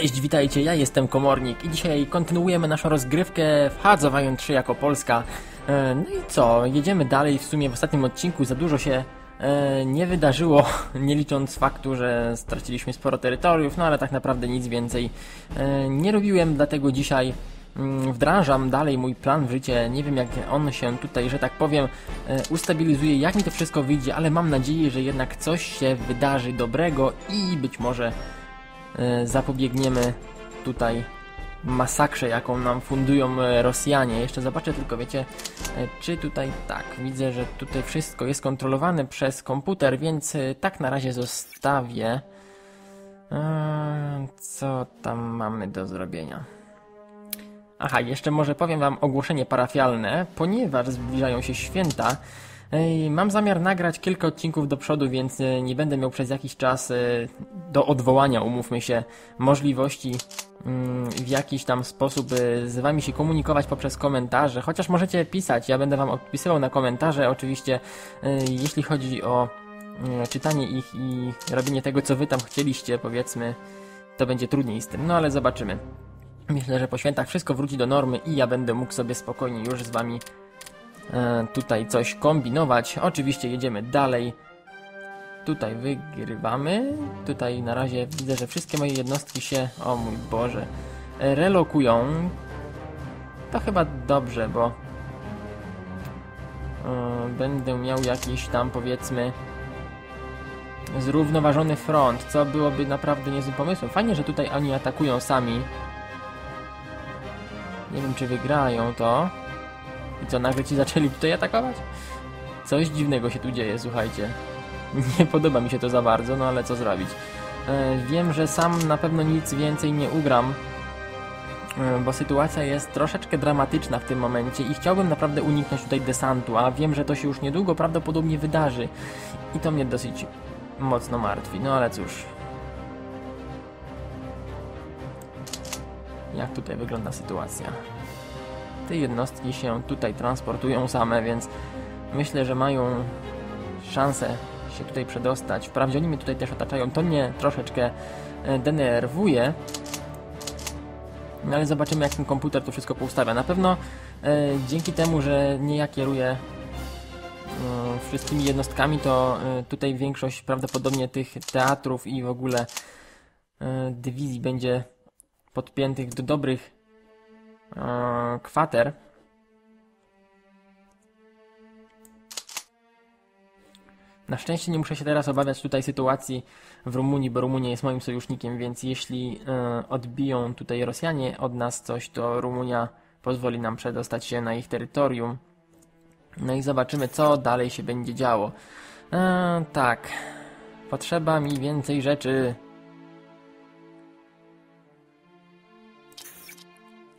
Cześć, witajcie, ja jestem Komornik i dzisiaj kontynuujemy naszą rozgrywkę w Iron 3 jako Polska. E, No i co, jedziemy dalej, w sumie w ostatnim odcinku za dużo się e, nie wydarzyło, nie licząc faktu, że straciliśmy sporo terytoriów, no ale tak naprawdę nic więcej e, nie robiłem, dlatego dzisiaj mm, wdrażam dalej mój plan w życie, nie wiem jak on się tutaj, że tak powiem, ustabilizuje, jak mi to wszystko wyjdzie, ale mam nadzieję, że jednak coś się wydarzy dobrego i być może zapobiegniemy tutaj masakrze, jaką nam fundują e, Rosjanie. Jeszcze zobaczę tylko, wiecie, e, czy tutaj tak, widzę, że tutaj wszystko jest kontrolowane przez komputer, więc e, tak na razie zostawię. E, Co tam mamy do zrobienia? Aha, jeszcze może powiem wam ogłoszenie parafialne, ponieważ zbliżają się święta. Mam zamiar nagrać kilka odcinków do przodu, więc e, nie będę miał przez jakiś czas e, do odwołania, umówmy się, możliwości mm, w jakiś tam sposób e, z wami się komunikować poprzez komentarze, chociaż możecie pisać, ja będę wam odpisywał na komentarze, oczywiście jeśli chodzi o e, czytanie ich i robienie tego, co wy tam chcieliście, powiedzmy, to będzie trudniej z tym, no ale zobaczymy. Myślę, że po świętach wszystko wróci do normy i ja będę mógł sobie spokojnie już z wami tutaj coś kombinować. Oczywiście jedziemy dalej. Tutaj wygrywamy. Tutaj na razie widzę, że wszystkie moje jednostki się, o mój Boże, e, relokują. To chyba dobrze, bo e, będę miał jakiś tam powiedzmy zrównoważony front, co byłoby naprawdę niezłym pomysłem. Fajnie, że tutaj oni atakują sami. Nie wiem, czy wygrają to. I co, nagle ci zaczęli tutaj atakować? Coś dziwnego się tu dzieje, słuchajcie. Nie podoba mi się to za bardzo, no ale co zrobić. E, wiem, że sam na pewno nic więcej nie ugram, e, bo sytuacja jest troszeczkę dramatyczna w tym momencie i chciałbym naprawdę uniknąć tutaj desantu, a wiem, że to się już niedługo prawdopodobnie wydarzy. I to mnie dosyć mocno martwi, no ale cóż. Jak tutaj wygląda sytuacja? Te jednostki się tutaj transportują same, więc myślę, że mają szansę się tutaj przedostać. Wprawdzie oni mnie tutaj też otaczają, to mnie troszeczkę e, denerwuje. No ale zobaczymy, jak ten komputer to wszystko poustawia. Na pewno e, dzięki temu, że nie ja kieruję e, wszystkimi jednostkami, to e, tutaj większość prawdopodobnie tych teatrów i w ogóle e, dywizji będzie podpiętych do dobrych kwater. Na szczęście nie muszę się teraz obawiać tutaj sytuacji w Rumunii, bo Rumunia jest moim sojusznikiem, więc jeśli e, odbiją tutaj Rosjanie od nas coś, to Rumunia pozwoli nam przedostać się na ich terytorium. No i zobaczymy, co dalej się będzie działo. E, tak, potrzeba mi więcej rzeczy.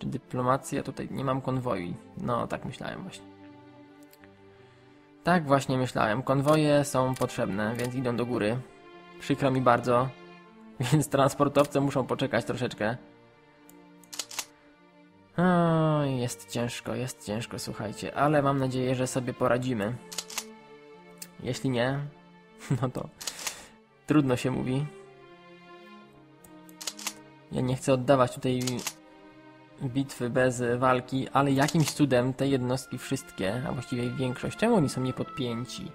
Dyplomacja? Tutaj nie mam konwoi. No, tak myślałem właśnie. Tak właśnie myślałem. Konwoje są potrzebne, więc idą do góry. Przykro mi bardzo, więc transportowce muszą poczekać troszeczkę. O, jest ciężko, jest ciężko, słuchajcie, ale mam nadzieję, że sobie poradzimy. Jeśli nie, no to trudno się mówi. Ja nie chcę oddawać tutaj bitwy bez walki, ale jakimś cudem te jednostki wszystkie, a właściwie większość, czemu oni są niepodpięci?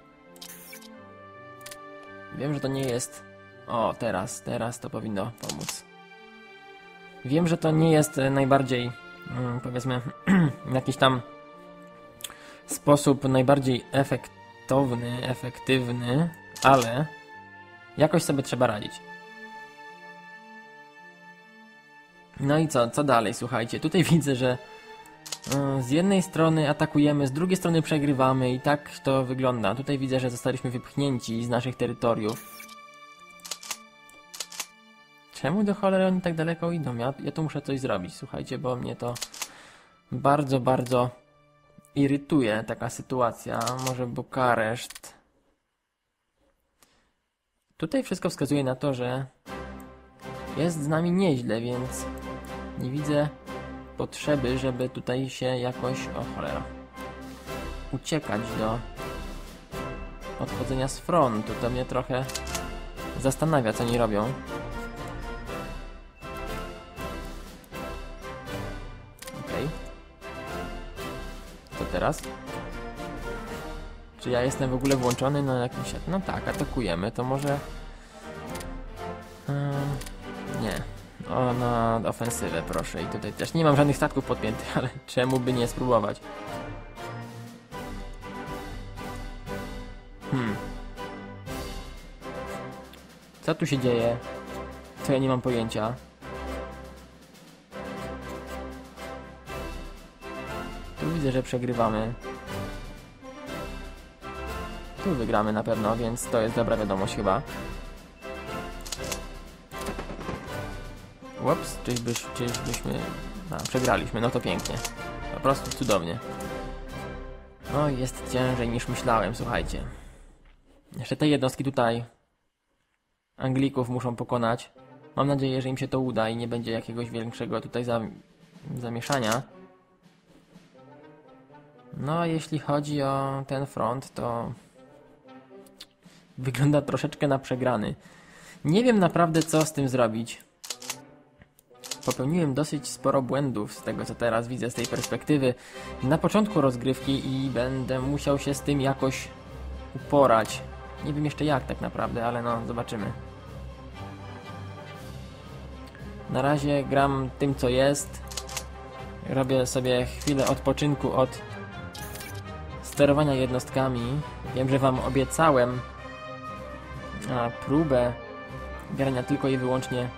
Wiem, że to nie jest... O, teraz, teraz to powinno pomóc. Wiem, że to nie jest e, najbardziej, mm, powiedzmy, jakiś tam sposób najbardziej efektowny, efektywny, ale jakoś sobie trzeba radzić. No i co, co dalej, słuchajcie, tutaj widzę, że y, z jednej strony atakujemy, z drugiej strony przegrywamy i tak to wygląda. Tutaj widzę, że zostaliśmy wypchnięci z naszych terytoriów. Czemu do cholery oni tak daleko idą? Ja, ja tu muszę coś zrobić, słuchajcie, bo mnie to bardzo, bardzo irytuje taka sytuacja. Może Bukareszt. Tutaj wszystko wskazuje na to, że jest z nami nieźle, więc nie widzę potrzeby, żeby tutaj się jakoś... O cholera. Uciekać do odchodzenia z frontu. To mnie trochę zastanawia, co oni robią. Okej. Okay. Co teraz? Czy ja jestem w ogóle włączony na jakimś... No tak, atakujemy. To może... O, na ofensywę proszę. I tutaj też nie mam żadnych statków podpiętych, ale czemu by nie spróbować? Hmm. Co tu się dzieje? Co ja nie mam pojęcia? Tu widzę, że przegrywamy. Tu wygramy na pewno, więc to jest dobra wiadomość chyba. Ups, czyżbyś, czyżbyśmy... A, przegraliśmy, no to pięknie. Po prostu cudownie. No jest ciężej niż myślałem, słuchajcie. Jeszcze te jednostki tutaj Anglików muszą pokonać. Mam nadzieję, że im się to uda i nie będzie jakiegoś większego tutaj zam zamieszania. No, jeśli chodzi o ten front, to wygląda troszeczkę na przegrany. Nie wiem naprawdę, co z tym zrobić. Popełniłem dosyć sporo błędów z tego, co teraz widzę z tej perspektywy na początku rozgrywki i będę musiał się z tym jakoś uporać. Nie wiem jeszcze jak tak naprawdę, ale no, zobaczymy. Na razie gram tym, co jest. Robię sobie chwilę odpoczynku od sterowania jednostkami. Wiem, że wam obiecałem próbę grania tylko i wyłącznie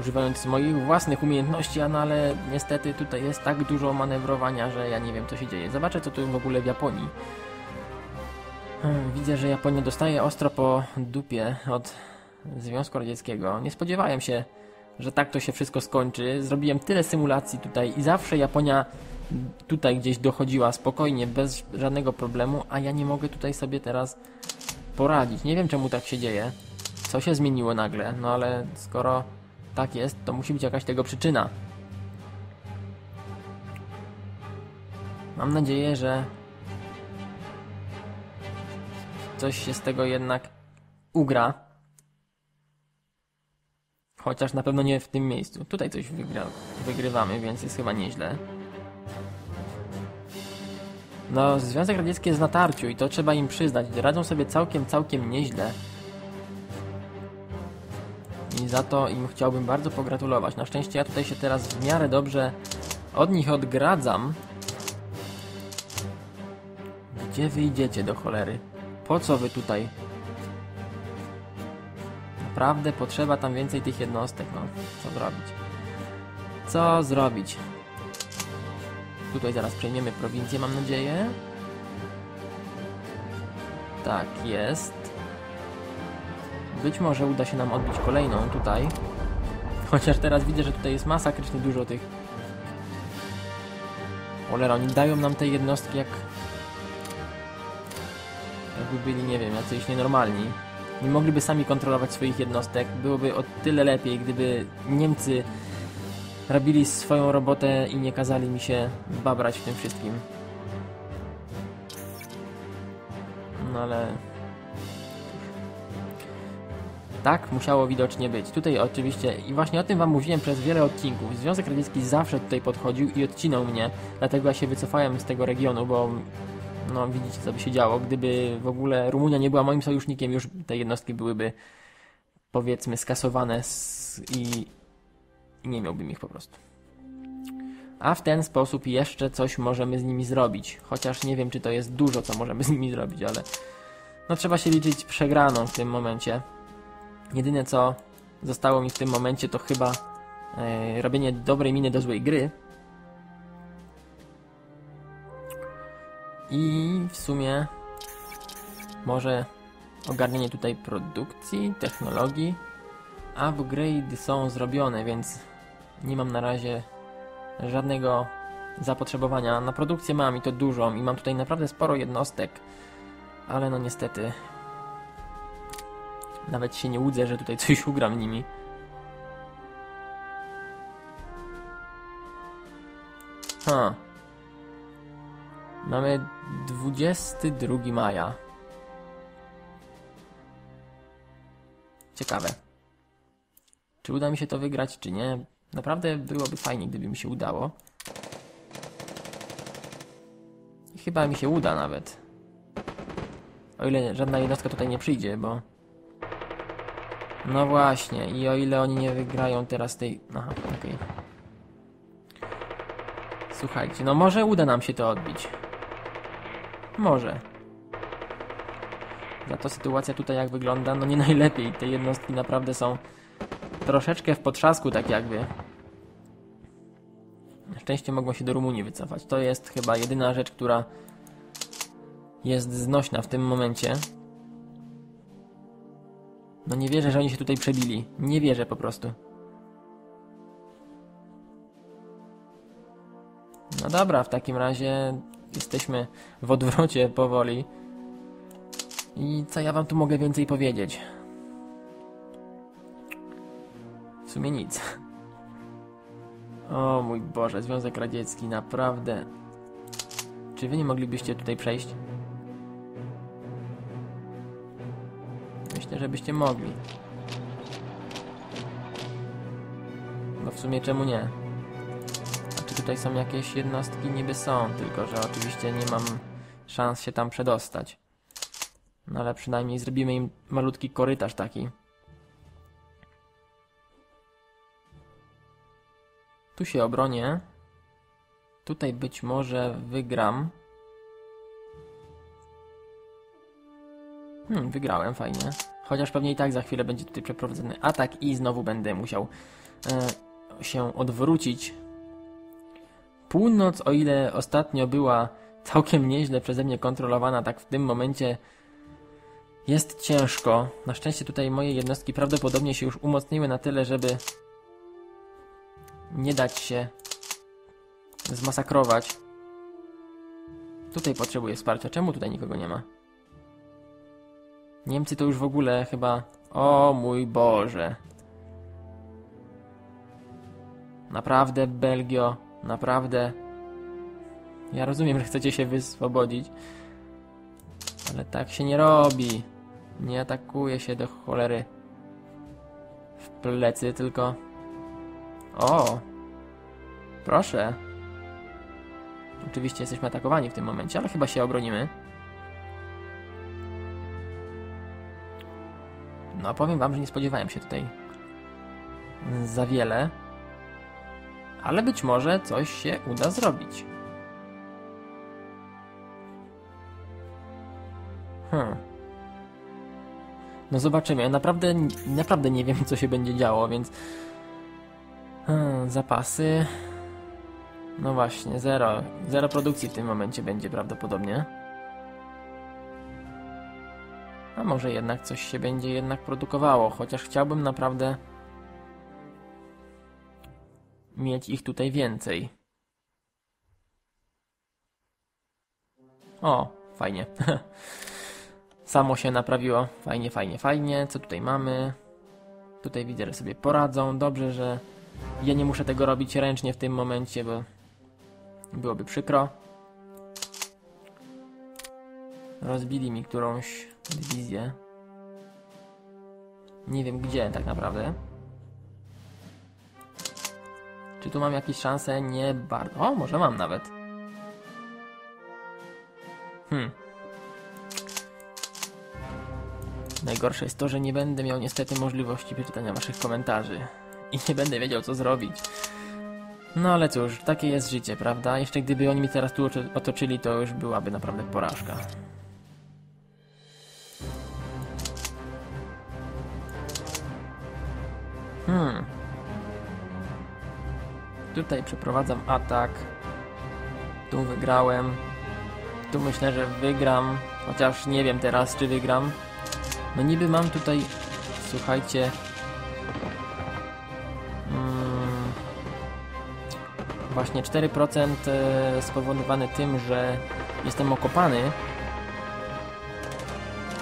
używając moich własnych umiejętności, no ale niestety tutaj jest tak dużo manewrowania, że ja nie wiem co się dzieje. Zobaczę co tu w ogóle w Japonii. Hmm, widzę, że Japonia dostaje ostro po dupie od Związku Radzieckiego. Nie spodziewałem się, że tak to się wszystko skończy. Zrobiłem tyle symulacji tutaj i zawsze Japonia tutaj gdzieś dochodziła spokojnie, bez żadnego problemu, a ja nie mogę tutaj sobie teraz poradzić. Nie wiem czemu tak się dzieje. Co się zmieniło nagle? No ale skoro tak jest, to musi być jakaś tego przyczyna. Mam nadzieję, że coś się z tego jednak ugra. Chociaż na pewno nie w tym miejscu. Tutaj coś wygra, wygrywamy, więc jest chyba nieźle. No, Związek Radziecki jest na tarciu i to trzeba im przyznać. Radzą sobie całkiem, całkiem nieźle. Za to im chciałbym bardzo pogratulować. Na szczęście ja tutaj się teraz w miarę dobrze od nich odgradzam. Gdzie wy idziecie do cholery? Po co wy tutaj? Naprawdę potrzeba tam więcej tych jednostek, no. Co zrobić? Co zrobić? Tutaj zaraz przejmiemy prowincję, mam nadzieję. Tak, jest. Być może uda się nam odbić kolejną tutaj. Chociaż teraz widzę, że tutaj jest masakrycznie dużo tych... Olera, oni dają nam te jednostki jak... Jakby byli, nie wiem, jacyś nienormalni. Nie mogliby sami kontrolować swoich jednostek. Byłoby o tyle lepiej, gdyby Niemcy robili swoją robotę i nie kazali mi się babrać w tym wszystkim. No ale... Tak musiało widocznie być. Tutaj oczywiście, i właśnie o tym wam mówiłem przez wiele odcinków, Związek Radziecki zawsze tutaj podchodził i odcinał mnie, dlatego ja się wycofałem z tego regionu, bo no widzicie co by się działo, gdyby w ogóle Rumunia nie była moim sojusznikiem, już te jednostki byłyby powiedzmy skasowane z, i, i nie miałbym ich po prostu. A w ten sposób jeszcze coś możemy z nimi zrobić. Chociaż nie wiem, czy to jest dużo, co możemy z nimi zrobić, ale no trzeba się liczyć przegraną w tym momencie. Jedyne co zostało mi w tym momencie to chyba e, robienie dobrej miny do złej gry. I w sumie może ogarnienie tutaj produkcji, technologii. Upgrade są zrobione, więc nie mam na razie żadnego zapotrzebowania. Na produkcję mam i to dużą i mam tutaj naprawdę sporo jednostek, ale no niestety nawet się nie łudzę, że tutaj coś ugram nimi. Ha. Mamy 22 maja. Ciekawe. Czy uda mi się to wygrać, czy nie? Naprawdę byłoby fajnie, gdyby mi się udało. Chyba mi się uda nawet. O ile żadna jednostka tutaj nie przyjdzie, bo... No właśnie, i o ile oni nie wygrają teraz tej... Aha, okej. Słuchajcie, no może uda nam się to odbić. Może. Za to sytuacja tutaj jak wygląda, no nie najlepiej. Te jednostki naprawdę są troszeczkę w potrzasku, tak jakby. Na szczęście mogą się do Rumunii wycofać. To jest chyba jedyna rzecz, która jest znośna w tym momencie. No nie wierzę, że oni się tutaj przebili. Nie wierzę po prostu. No dobra, w takim razie jesteśmy w odwrocie powoli. I co ja wam tu mogę więcej powiedzieć? W sumie nic. O mój Boże, Związek Radziecki, naprawdę. Czy wy nie moglibyście tutaj przejść? Myślę, że byście mogli. No w sumie czemu nie? A czy tutaj są jakieś jednostki? Niby są, tylko że oczywiście nie mam szans się tam przedostać. No ale przynajmniej zrobimy im malutki korytarz taki. Tu się obronię. Tutaj być może wygram. Hmm, wygrałem, fajnie. Chociaż pewnie i tak za chwilę będzie tutaj przeprowadzony atak i znowu będę musiał e, się odwrócić. Północ, o ile ostatnio była całkiem nieźle przeze mnie kontrolowana, tak w tym momencie jest ciężko. Na szczęście tutaj moje jednostki prawdopodobnie się już umocniły na tyle, żeby nie dać się zmasakrować. Tutaj potrzebuję wsparcia. Czemu tutaj nikogo nie ma? Niemcy to już w ogóle chyba... O mój Boże. Naprawdę, Belgio. Naprawdę. Ja rozumiem, że chcecie się wyswobodzić. Ale tak się nie robi. Nie atakuje się do cholery w plecy, tylko... O! Proszę. Oczywiście jesteśmy atakowani w tym momencie, ale chyba się obronimy. No, powiem wam, że nie spodziewałem się tutaj za wiele. Ale być może coś się uda zrobić. Hmm. No zobaczymy. Ja naprawdę, naprawdę nie wiem, co się będzie działo, więc... Hmm, zapasy... No właśnie, zero. Zero produkcji w tym momencie będzie prawdopodobnie. A może jednak coś się będzie jednak produkowało, chociaż chciałbym naprawdę mieć ich tutaj więcej. O, fajnie. Samo się naprawiło. Fajnie, fajnie, fajnie. Co tutaj mamy? Tutaj widzę, że sobie poradzą. Dobrze, że ja nie muszę tego robić ręcznie w tym momencie, bo byłoby przykro. Rozbili mi którąś dywizję. Nie wiem gdzie tak naprawdę. Czy tu mam jakieś szanse? Nie bardzo. O, może mam nawet. Hmm. Najgorsze jest to, że nie będę miał niestety możliwości przeczytania waszych komentarzy. I nie będę wiedział co zrobić. No ale cóż, takie jest życie, prawda? Jeszcze gdyby oni mi teraz tu otoczyli, to już byłaby naprawdę porażka. Hmm. Tutaj przeprowadzam atak. Tu wygrałem. Tu myślę, że wygram. Chociaż nie wiem teraz, czy wygram. No niby mam tutaj, słuchajcie... Hmm, właśnie 4% e, spowodowany tym, że jestem okopany.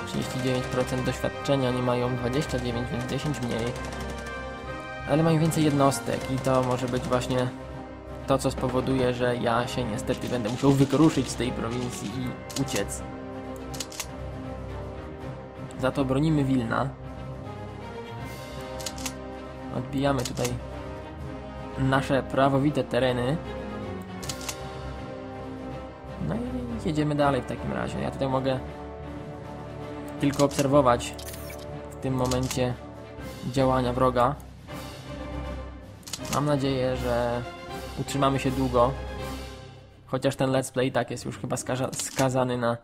39% doświadczenia, oni mają 29, więc 10 mniej ale mają więcej jednostek i to może być właśnie to, co spowoduje, że ja się niestety będę musiał wykruszyć z tej prowincji i uciec. Za to bronimy Wilna. Odbijamy tutaj nasze prawowite tereny. No i jedziemy dalej w takim razie. Ja tutaj mogę tylko obserwować w tym momencie działania wroga. Mam nadzieję, że utrzymamy się długo. Chociaż ten let's play i tak jest już chyba skaza skazany na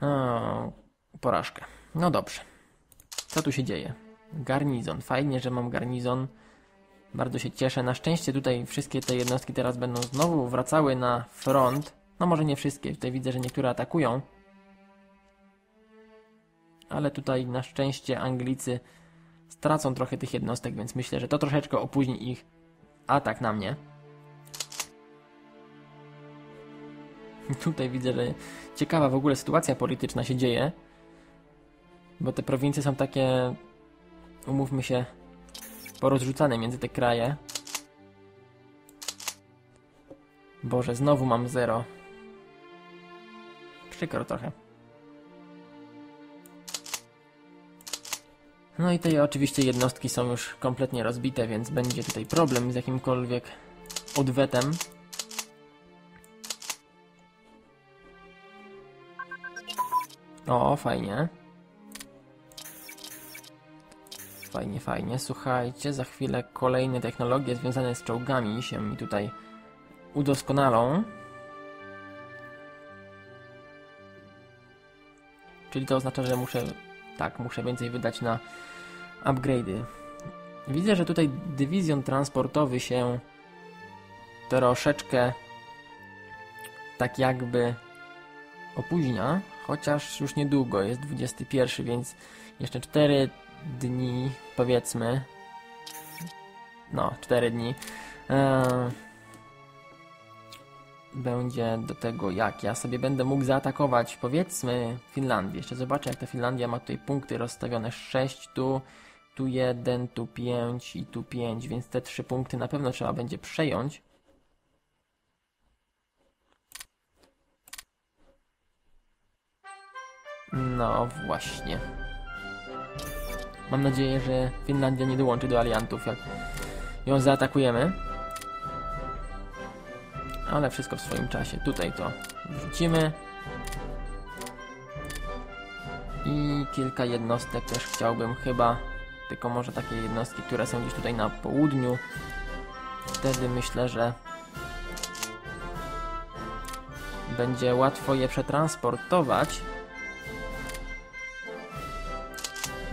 o, porażkę. No dobrze. Co tu się dzieje? Garnizon. Fajnie, że mam garnizon. Bardzo się cieszę. Na szczęście tutaj wszystkie te jednostki teraz będą znowu wracały na front. No może nie wszystkie. Tutaj widzę, że niektóre atakują. Ale tutaj na szczęście Anglicy stracą trochę tych jednostek, więc myślę, że to troszeczkę opóźni ich atak na mnie. Tutaj widzę, że ciekawa w ogóle sytuacja polityczna się dzieje. Bo te prowincje są takie, umówmy się, porozrzucane między te kraje. Boże, znowu mam zero. Przykro trochę. No i te oczywiście jednostki są już kompletnie rozbite, więc będzie tutaj problem z jakimkolwiek odwetem. O, fajnie. Fajnie, fajnie. Słuchajcie, za chwilę kolejne technologie związane z czołgami się mi tutaj udoskonalą. Czyli to oznacza, że muszę, tak, muszę więcej wydać na upgrade'y. Widzę, że tutaj dywizjon transportowy się troszeczkę tak jakby opóźnia, chociaż już niedługo, jest 21, więc jeszcze 4 dni, powiedzmy, no, 4 dni, eee, będzie do tego, jak ja sobie będę mógł zaatakować, powiedzmy, Finlandię. Jeszcze zobaczę, jak ta Finlandia ma tutaj punkty rozstawione 6 tu, tu 1, tu 5 i tu 5, więc te 3 punkty na pewno trzeba będzie przejąć. No właśnie. Mam nadzieję, że Finlandia nie dołączy do aliantów, jak ją zaatakujemy. Ale wszystko w swoim czasie. Tutaj to wrzucimy. I kilka jednostek też chciałbym chyba, tylko może takie jednostki, które są gdzieś tutaj na południu. Wtedy myślę, że będzie łatwo je przetransportować.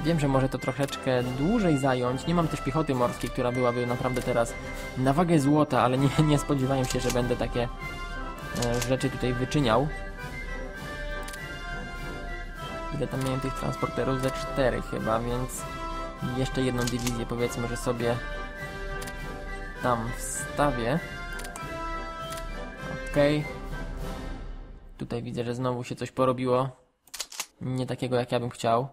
Wiem, że może to troszeczkę dłużej zająć. Nie mam też piechoty morskiej, która byłaby naprawdę teraz na wagę złota, ale nie, nie spodziewałem się, że będę takie e, rzeczy tutaj wyczyniał. Ile tam miałem tych transporterów? Ze cztery chyba, więc jeszcze jedną dywizję powiedzmy, że sobie tam wstawię. Okej. Okay. Tutaj widzę, że znowu się coś porobiło. Nie takiego jak ja bym chciał.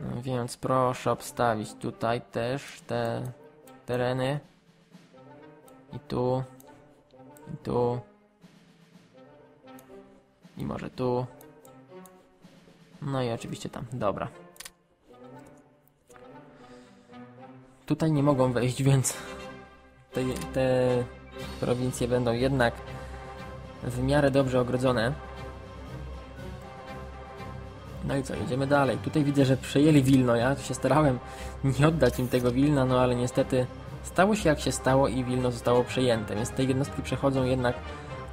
No więc proszę obstawić tutaj też te tereny. I tu. I tu. I może tu. No i oczywiście tam. Dobra. Tutaj nie mogą wejść, więc te, te prowincje będą jednak w miarę dobrze ogrodzone. No i co, jedziemy dalej. Tutaj widzę, że przejęli Wilno. Ja się starałem nie oddać im tego Wilna, no ale niestety stało się jak się stało i Wilno zostało przejęte. Więc te jednostki przechodzą jednak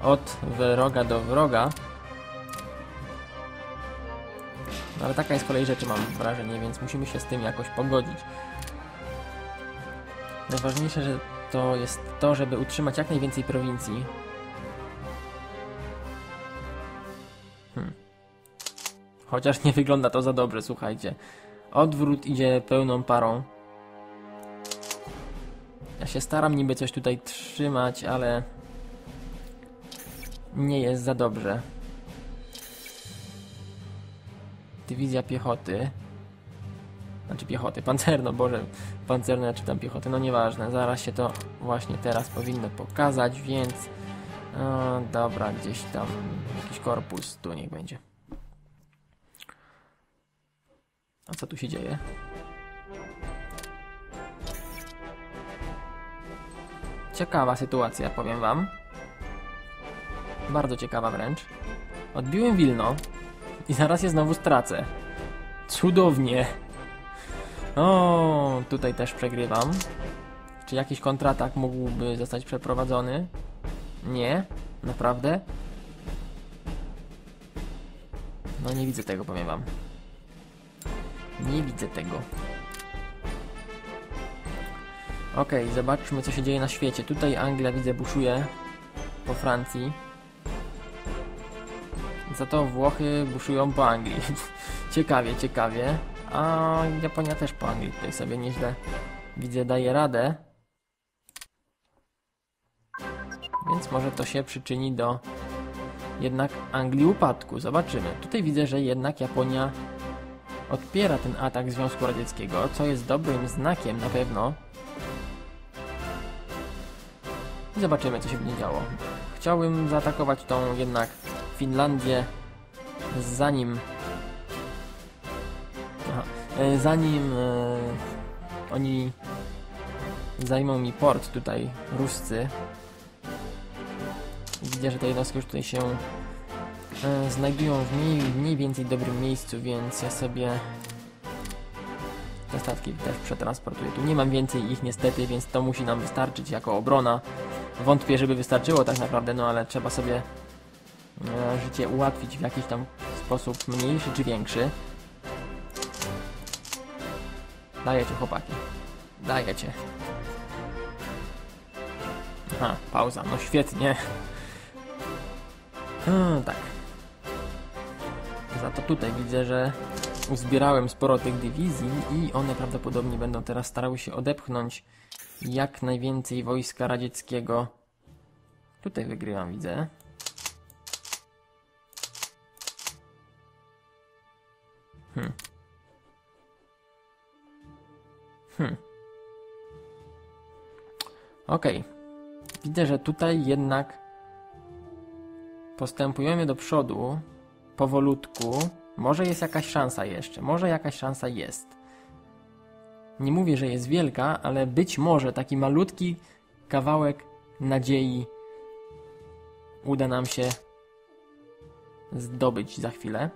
od wroga do wroga. No ale taka jest kolej rzeczy, mam wrażenie, więc musimy się z tym jakoś pogodzić. Najważniejsze, że to jest to, żeby utrzymać jak najwięcej prowincji. Chociaż nie wygląda to za dobrze, słuchajcie. Odwrót idzie pełną parą. Ja się staram niby coś tutaj trzymać, ale nie jest za dobrze. Dywizja piechoty. Znaczy piechoty, pancerno, boże, pancerne czy tam piechoty, no nieważne, zaraz się to właśnie teraz powinno pokazać, więc... O, dobra, gdzieś tam jakiś korpus, tu niech będzie. Co tu się dzieje? Ciekawa sytuacja, powiem wam. Bardzo ciekawa wręcz. Odbiłem Wilno i zaraz je znowu stracę. Cudownie. O, tutaj też przegrywam. Czy jakiś kontratak mógłby zostać przeprowadzony? Nie? Naprawdę? No nie widzę tego, powiem wam. Nie widzę tego. Okej, zobaczmy co się dzieje na świecie. Tutaj Anglia widzę buszuje po Francji. Za to Włochy buszują po Anglii. ciekawie, ciekawie. A Japonia też po Anglii tutaj sobie nieźle widzę daje radę. Więc może to się przyczyni do jednak Anglii upadku. Zobaczymy. Tutaj widzę, że jednak Japonia odpiera ten atak Związku Radzieckiego, co jest dobrym znakiem na pewno. I zobaczymy, co się będzie działo. Chciałbym zaatakować tą jednak Finlandię zanim Aha, e, zanim e, oni zajmą mi port tutaj ruscy widzę, że te jednostki już tutaj się znajdują w mniej, mniej więcej dobrym miejscu, więc ja sobie te statki też przetransportuję. Tu nie mam więcej ich niestety, więc to musi nam wystarczyć jako obrona. Wątpię, żeby wystarczyło tak naprawdę, no ale trzeba sobie e, życie ułatwić w jakiś tam sposób mniejszy czy większy. Dajecie chłopaki. Dajecie. Aha, pauza. No świetnie. Hmm, tak. Za to tutaj widzę, że uzbierałem sporo tych dywizji i one prawdopodobnie będą teraz starały się odepchnąć jak najwięcej wojska radzieckiego. Tutaj wygrywam, widzę. Hmm. Hmm. Okej. Okay. Widzę, że tutaj jednak postępujemy do przodu powolutku. Może jest jakaś szansa jeszcze. Może jakaś szansa jest. Nie mówię, że jest wielka, ale być może taki malutki kawałek nadziei uda nam się zdobyć za chwilę.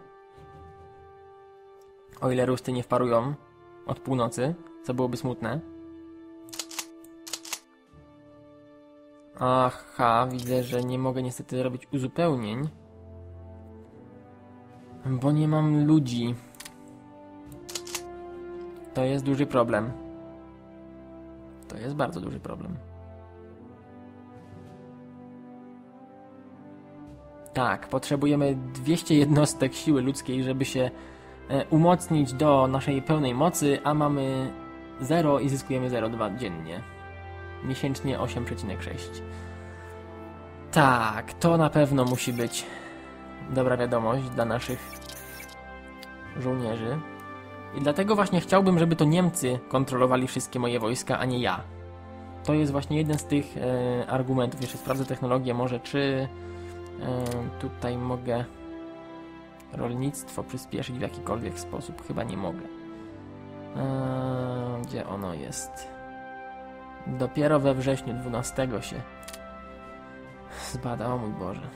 O ile Rusty nie wparują od północy, co byłoby smutne. Aha, widzę, że nie mogę niestety robić uzupełnień. Bo nie mam ludzi. To jest duży problem. To jest bardzo duży problem. Tak, potrzebujemy 200 jednostek siły ludzkiej, żeby się e, umocnić do naszej pełnej mocy, a mamy 0 i zyskujemy 0,2 dziennie miesięcznie 8,6. Tak, to na pewno musi być dobra wiadomość dla naszych żołnierzy. I dlatego właśnie chciałbym, żeby to Niemcy kontrolowali wszystkie moje wojska, a nie ja. To jest właśnie jeden z tych e, argumentów. Jeszcze sprawdzę technologię, może czy e, tutaj mogę rolnictwo przyspieszyć w jakikolwiek sposób. Chyba nie mogę. E, gdzie ono jest? Dopiero we wrześniu 12 się zbada, o mój Boże.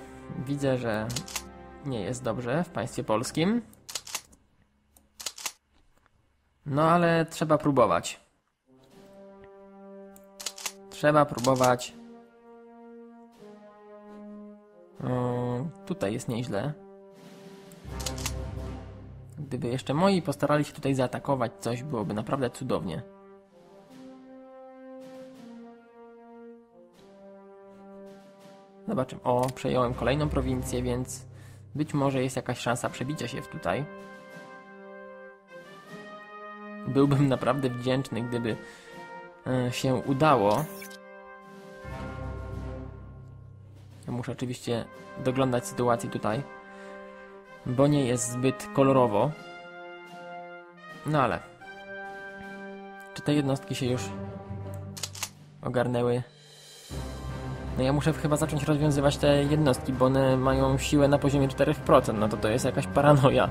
Widzę, że nie jest dobrze w państwie polskim. No ale trzeba próbować. Trzeba próbować. Tutaj jest nieźle. Gdyby jeszcze moi postarali się tutaj zaatakować coś, byłoby naprawdę cudownie. Zobaczymy. O, przejąłem kolejną prowincję, więc być może jest jakaś szansa przebicia się w tutaj. Byłbym naprawdę wdzięczny, gdyby e, się udało. muszę oczywiście doglądać sytuacji tutaj, bo nie jest zbyt kolorowo. No ale... Czy te jednostki się już ogarnęły? No ja muszę chyba zacząć rozwiązywać te jednostki, bo one mają siłę na poziomie 4%, no to to jest jakaś paranoja.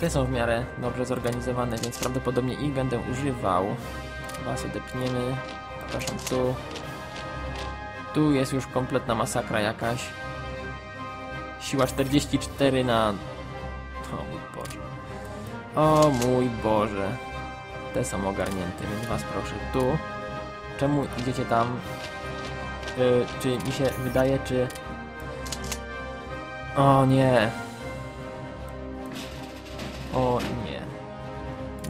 Te są w miarę dobrze zorganizowane, więc prawdopodobnie ich będę używał. Was odepniemy. Zapraszam tu. Tu jest już kompletna masakra jakaś. Siła 44 na... O mój Boże. O mój Boże. Te są ogarnięte, więc was proszę. Tu. Czemu idziecie tam? Y, czy mi się wydaje, czy... O nie. O nie.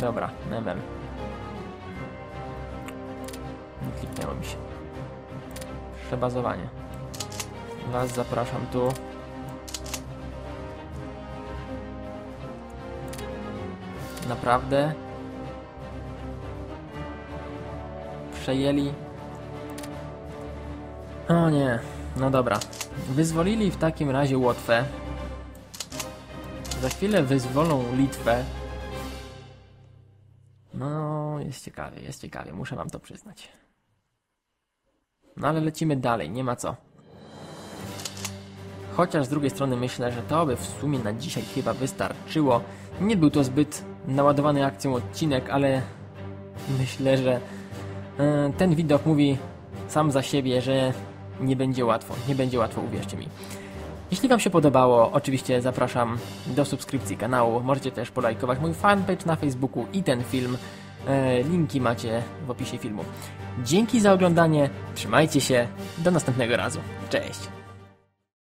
Dobra, Nemel. Nie kliknęło mi się. Przebazowanie. Was zapraszam tu. Naprawdę? Przejęli? O nie, no dobra. Wyzwolili w takim razie Łotwę. Za chwilę wyzwolą Litwę. No, jest ciekawie, jest ciekawie, muszę wam to przyznać. No ale lecimy dalej, nie ma co. Chociaż z drugiej strony myślę, że to by w sumie na dzisiaj chyba wystarczyło. Nie był to zbyt naładowany akcją odcinek, ale myślę, że e, ten widok mówi sam za siebie, że nie będzie łatwo. Nie będzie łatwo, uwierzcie mi. Jeśli Wam się podobało, oczywiście zapraszam do subskrypcji kanału. Możecie też polajkować mój fanpage na Facebooku i ten film. E, linki macie w opisie filmu. Dzięki za oglądanie, trzymajcie się, do następnego razu. Cześć!